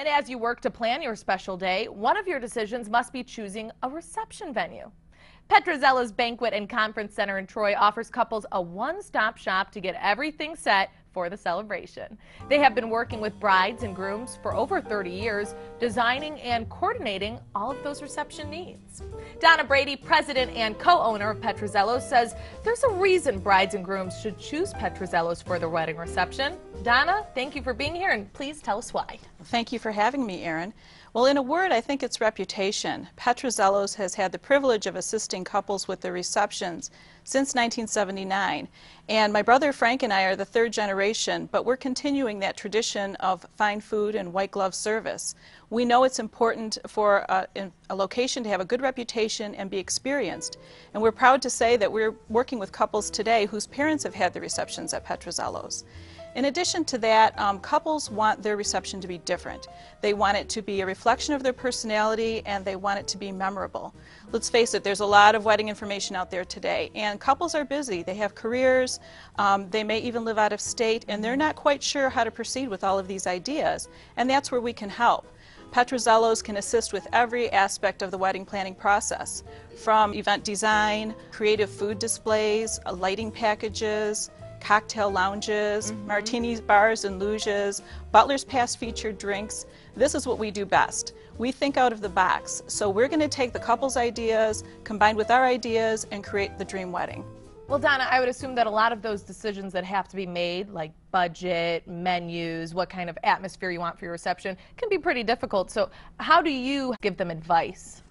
And as you work to plan your special day, one of your decisions must be choosing a reception venue. Petruzello's Banquet and Conference Center in Troy offers couples a one-stop shop to get everything set for the celebration. They have been working with brides and grooms for over 30 years, designing and coordinating all of those reception needs. Donna Brady, president and co-owner of Petruzello's, says there's a reason brides and grooms should choose Petruzello's for their wedding reception. Donna, thank you for being here and please tell us why. Thank you for having me, Erin. Well, in a word, I think it's reputation. Petruzello's has had the privilege of assisting couples with their receptions since 1979. And my brother Frank and I are the third generation, but we're continuing that tradition of fine food and white glove service. We know it's important for uh, a, a location to have a good reputation and be experienced. And we're proud to say that we're working with couples today whose parents have had the receptions at Petruzello's. In addition to that, um, couples want their reception to be different. They want it to be a reflection of their personality and they want it to be memorable. Let's face it, there's a lot of wedding information out there today and couples are busy. They have careers, um, they may even live out of state and they're not quite sure how to proceed with all of these ideas and that's where we can help. Petruzello's can assist with every aspect of the wedding planning process, from event design, creative food displays, lighting packages, cocktail lounges, mm-hmm. martinis bars and luges, Butler's Pass featured drinks. This is what we do best. We think out of the box. So we're going to take the couple's ideas, combined with our ideas, and create the dream wedding. Well, Donna, I would assume that a lot of those decisions that have to be made, like budget, menus, what kind of atmosphere you want for your reception, can be pretty difficult. So, how do you give them advice?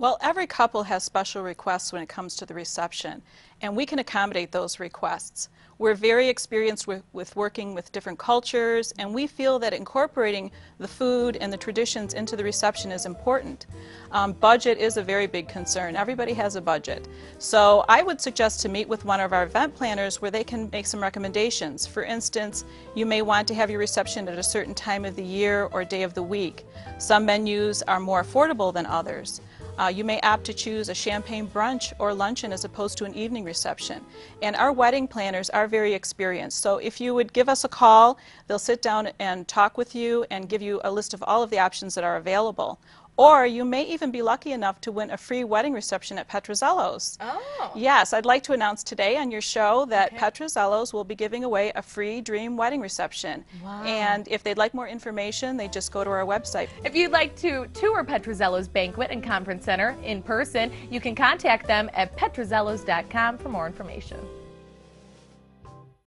Well, every couple has special requests when it comes to the reception, and we can accommodate those requests. We're very experienced with, with, working with different cultures, and we feel that incorporating the food and the traditions into the reception is important. Um, budget is a very big concern. Everybody has a budget. So I would suggest to meet with one of our event planners where they can make some recommendations. For instance, you may want to have your reception at a certain time of the year or day of the week. Some menus are more affordable than others. Uh, you may opt to choose a champagne brunch or luncheon as opposed to an evening reception. And our wedding planners are very experienced. So if you would give us a call, they'll sit down and talk with you and give you a list of all of the options that are available. Or you may even be lucky enough to win a free wedding reception at Petruzello's. Oh. Yes, I'd like to announce today on your show that okay. Petruzello's will be giving away a free dream wedding reception. Wow. And if they'd like more information, they just go to our website. If you'd like to tour Petruzello's Banquet and Conference Center in person, you can contact them at petruzellos.com for more information.